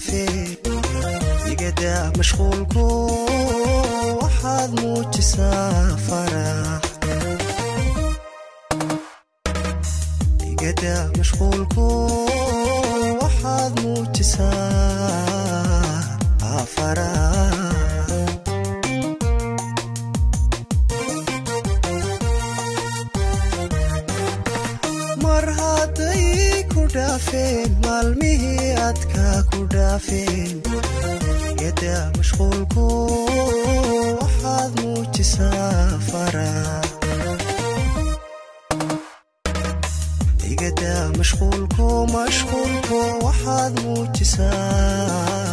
فيه يقدر مشغول جوا حظ مو يقدر مشغول جوا حظ مو دافين مالمهي أتكا كودافين يتا مشغول كو أحد موش سافرا يتا مشغول كو مشغول كو أحد موش سافرا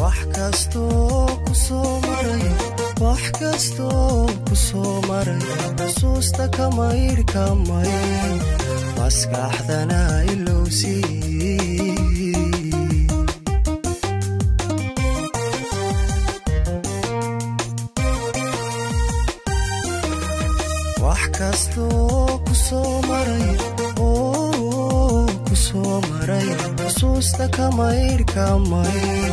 وحكستو kusoomaraya wax kastoo ku soo maraya xusuusta kama idhi kamayn maskaxdana ilowsii wax kastoo ku soo maraya oo ku soo maraya xusuusta kama idhi kamayn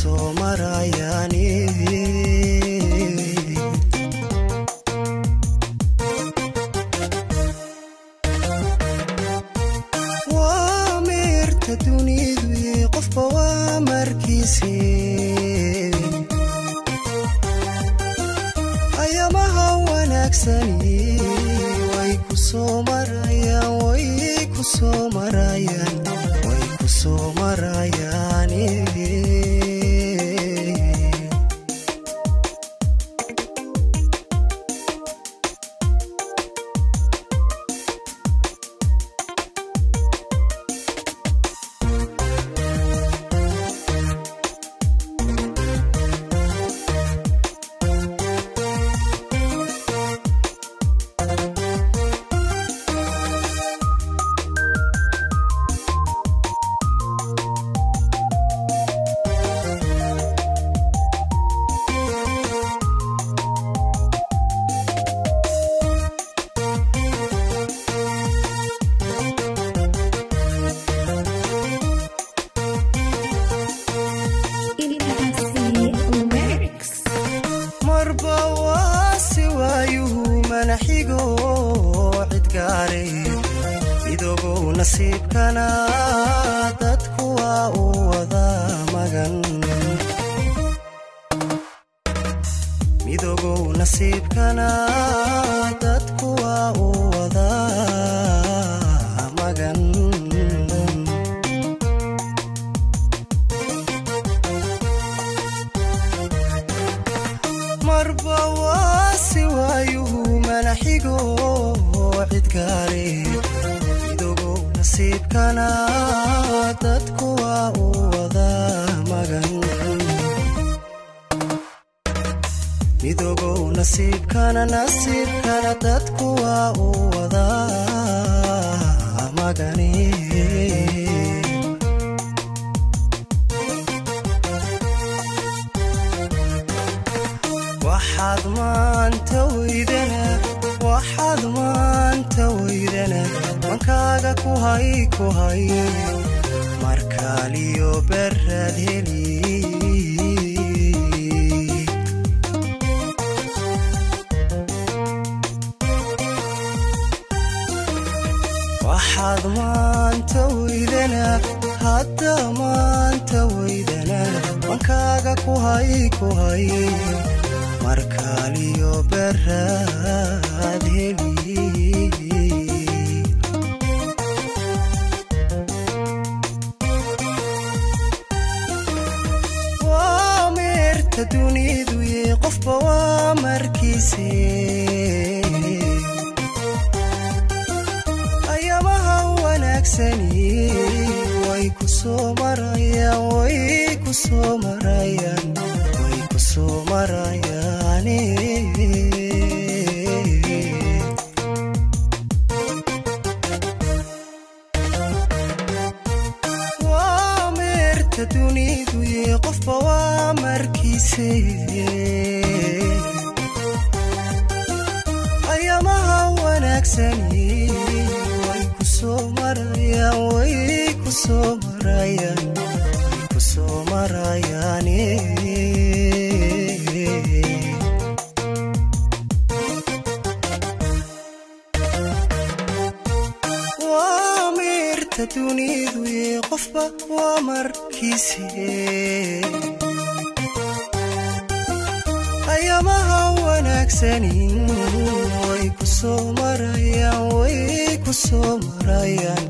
soo marayaan ayamaha wanaagsani way ku marayaan way ku marayaan way ku marayaan nasiibkana dadku waa u wada magan. Midogow nasiibkana dadku waa u wada magan. Marba waasi waayuhu mana xigo cid gaare nasiibkana dadku waa waxaad maanta weydana waxaad maanta weydana mankaaga ku hay ku hay markaaliyo beraad heli waxaad maanta weydana hadda maanta weydana mankaaga ku hay ku hay markaaliyo beraad waa markiise ayamaha wanaagsani way ku soo marayaan way ku soo marayaan way ku soo marayaane dunidu iyo qofba waa markiise ku soo marayaan waa meerta dunidu iyo qofba waa markiise ayamaha wanaagsanin way ku soo marayaan way ku soo marayaan